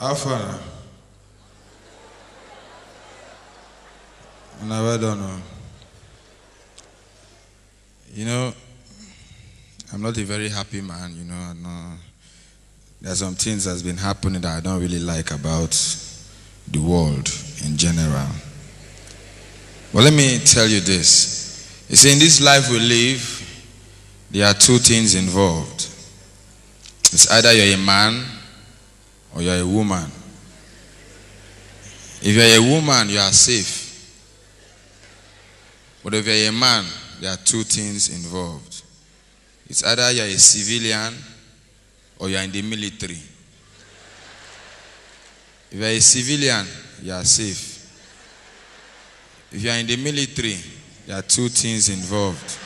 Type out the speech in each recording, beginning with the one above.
Now? Never done. No. You know, I'm not a very happy man, you know, and uh, there's some things that's been happening that I don't really like about the world in general. But let me tell you this. You see, in this life we live, there are two things involved. It's either you're a man or you're a woman. If you're a woman, you are safe. But if you're a man, there are two things involved. It's either you're a civilian or you're in the military. If you're a civilian, you are safe. If you're in the military, there are two things involved.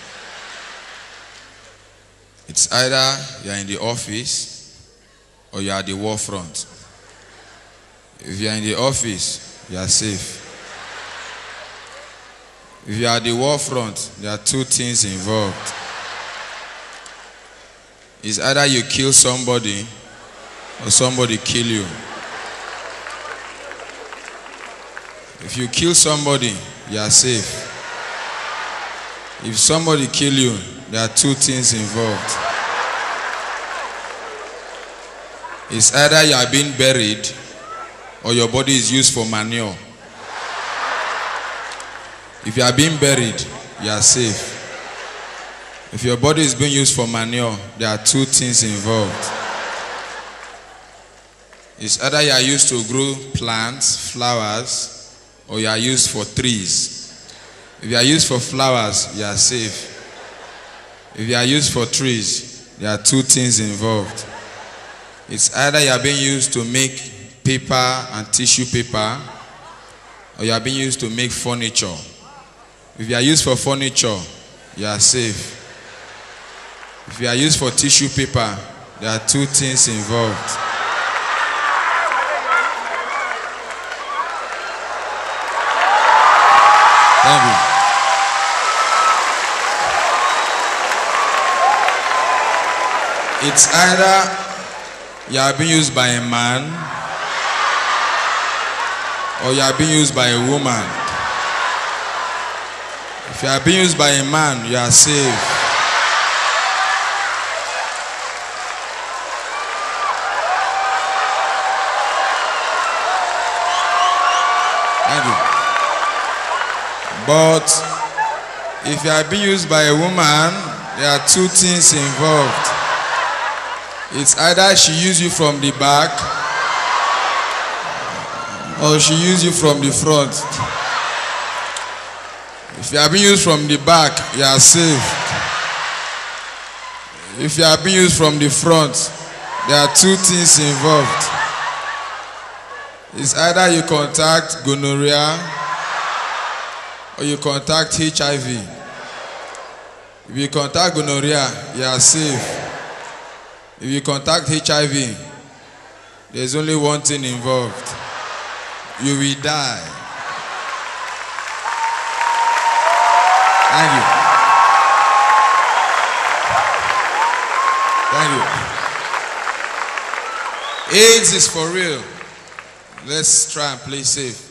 It's either you're in the office or you're at the war front. If you're in the office, you are safe. If you are at the war front, there are two things involved. It's either you kill somebody or somebody kill you. If you kill somebody, you are safe. If somebody kill you, there are two things involved. It's either you are being buried or your body is used for manure. If you are being buried, you are safe. If your body is being used for manure, there are two things involved. It's either you are used to grow plants, flowers, or you are used for trees. If you are used for flowers, you are safe. If you are used for trees, there are two things involved. It's either you are being used to make paper and tissue paper, or you are being used to make furniture. If you are used for furniture, you are safe. If you are used for tissue paper, there are two things involved. Thank you. It's either you are being used by a man or you are being used by a woman. If you are being used by a man, you are safe. Thank you. But if you are being used by a woman, there are two things involved. It's either she use you from the back or she use you from the front. If you are being used from the back, you are safe. If you are being used from the front, there are two things involved. It's either you contact gonorrhea or you contact HIV. If you contact gonorrhea, you are safe. If you contact HIV, there's only one thing involved. You will die. Thank you. Thank you. AIDS is for real. Let's try and play safe.